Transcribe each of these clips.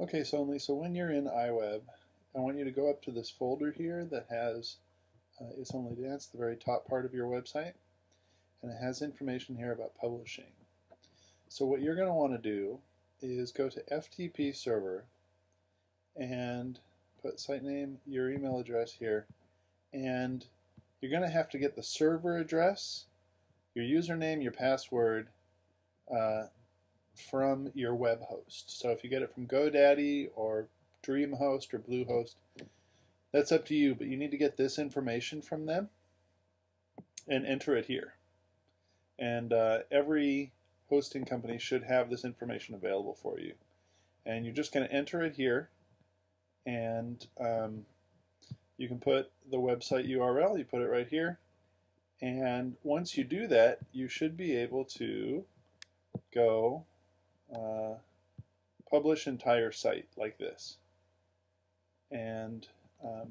Okay, so Lisa, when you're in iWeb, I want you to go up to this folder here that has uh, It's Only Dance, the very top part of your website, and it has information here about publishing. So what you're going to want to do is go to FTP server and put site name, your email address here, and you're going to have to get the server address, your username, your password, uh, from your web host. So if you get it from GoDaddy or DreamHost or Bluehost, that's up to you, but you need to get this information from them and enter it here. And uh, every hosting company should have this information available for you. And you're just going to enter it here, and um, you can put the website URL, you put it right here. And once you do that, you should be able to go uh, publish entire site like this. And um,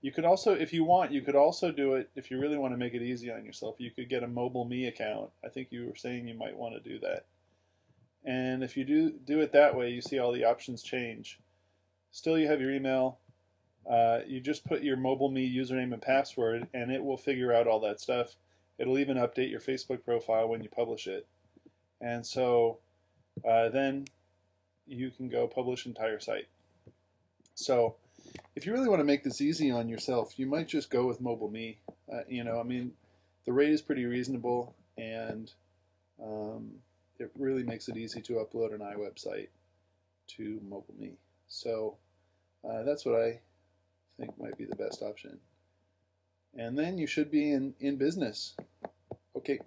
you could also, if you want, you could also do it, if you really want to make it easy on yourself, you could get a MobileMe account. I think you were saying you might want to do that. And if you do, do it that way, you see all the options change. Still, you have your email. Uh, you just put your MobileMe username and password, and it will figure out all that stuff. It'll even update your Facebook profile when you publish it. And so uh, then you can go publish entire site. So if you really want to make this easy on yourself, you might just go with MobileMe. Uh, you know, I mean, the rate is pretty reasonable, and um, it really makes it easy to upload an iWebsite to MobileMe. So uh, that's what I think might be the best option. And then you should be in, in business. Okay.